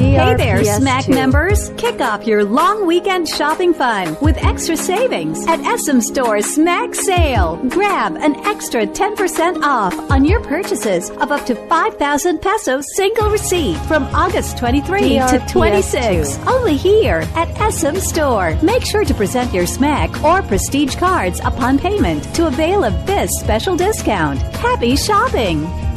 Hey there, SMAC members! Kick off your long weekend shopping fun with extra savings at SM Store SMAC Sale. Grab an extra 10% off on your purchases of up to 5,000 pesos single receipt from August 23 to 26. Only here at SM Store. Make sure to present your SMAC or Prestige cards upon payment to avail of this special discount. Happy shopping!